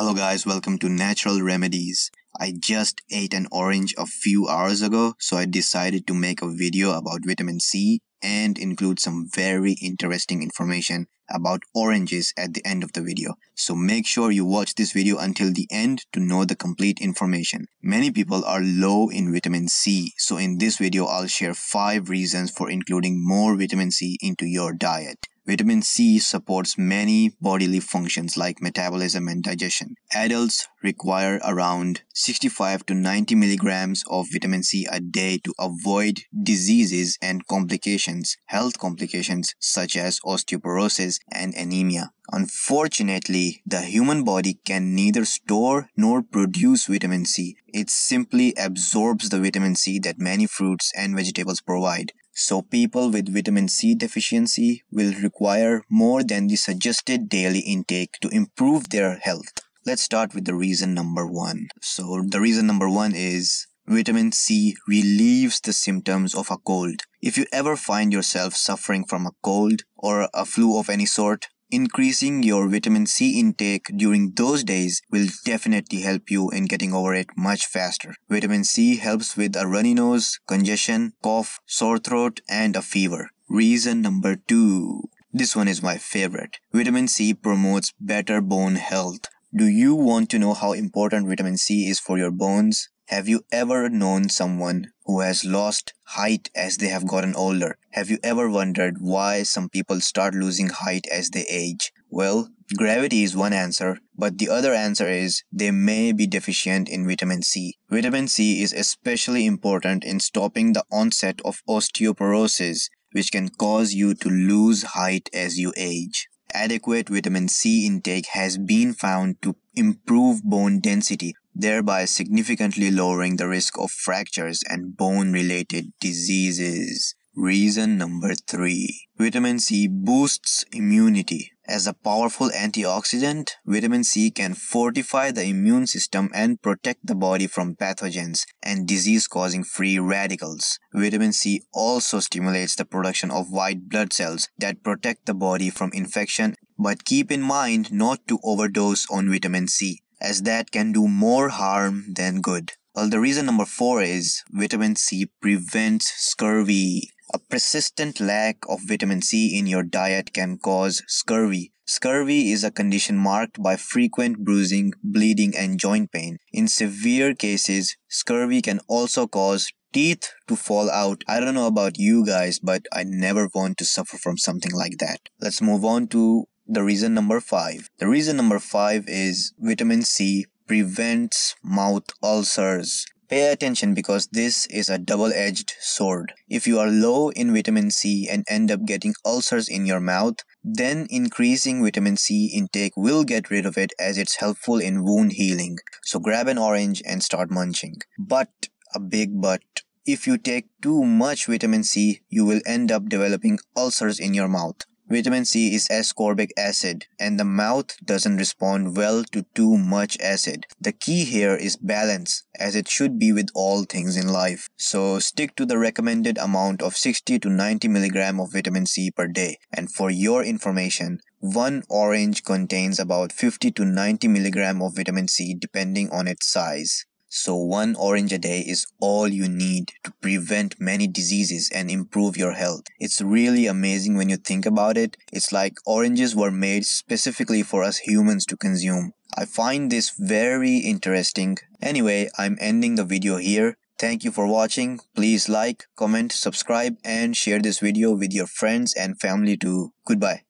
Hello guys, welcome to Natural Remedies. I just ate an orange a few hours ago, so I decided to make a video about vitamin C and include some very interesting information about oranges at the end of the video. So make sure you watch this video until the end to know the complete information. Many people are low in vitamin C, so in this video I'll share 5 reasons for including more vitamin C into your diet. Vitamin C supports many bodily functions like metabolism and digestion. Adults require around 65 to 90 milligrams of vitamin C a day to avoid diseases and complications, health complications such as osteoporosis and anemia. Unfortunately, the human body can neither store nor produce vitamin C. It simply absorbs the vitamin C that many fruits and vegetables provide. So people with vitamin C deficiency will require more than the suggested daily intake to improve their health. Let's start with the reason number one. So the reason number one is vitamin C relieves the symptoms of a cold. If you ever find yourself suffering from a cold or a flu of any sort, Increasing your vitamin C intake during those days will definitely help you in getting over it much faster. Vitamin C helps with a runny nose, congestion, cough, sore throat, and a fever. Reason number two. This one is my favorite. Vitamin C promotes better bone health. Do you want to know how important vitamin C is for your bones? Have you ever known someone who has lost height as they have gotten older? Have you ever wondered why some people start losing height as they age? Well, gravity is one answer, but the other answer is they may be deficient in vitamin C. Vitamin C is especially important in stopping the onset of osteoporosis, which can cause you to lose height as you age. Adequate vitamin C intake has been found to improve bone density thereby significantly lowering the risk of fractures and bone-related diseases. Reason number 3. Vitamin C boosts immunity. As a powerful antioxidant, vitamin C can fortify the immune system and protect the body from pathogens and disease-causing free radicals. Vitamin C also stimulates the production of white blood cells that protect the body from infection but keep in mind not to overdose on vitamin C as that can do more harm than good. Well, the reason number four is vitamin C prevents scurvy. A persistent lack of vitamin C in your diet can cause scurvy. Scurvy is a condition marked by frequent bruising, bleeding, and joint pain. In severe cases, scurvy can also cause teeth to fall out. I don't know about you guys, but I never want to suffer from something like that. Let's move on to the reason number five. The reason number five is vitamin C prevents mouth ulcers. Pay attention because this is a double-edged sword. If you are low in vitamin C and end up getting ulcers in your mouth, then increasing vitamin C intake will get rid of it as it's helpful in wound healing. So grab an orange and start munching. But, a big but, if you take too much vitamin C, you will end up developing ulcers in your mouth. Vitamin C is ascorbic acid and the mouth doesn't respond well to too much acid. The key here is balance as it should be with all things in life. So stick to the recommended amount of 60 to 90 milligram of vitamin C per day. And for your information, one orange contains about 50 to 90 milligram of vitamin C depending on its size. So one orange a day is all you need to prevent many diseases and improve your health. It's really amazing when you think about it. It's like oranges were made specifically for us humans to consume. I find this very interesting. Anyway, I'm ending the video here. Thank you for watching. Please like, comment, subscribe and share this video with your friends and family too. Goodbye.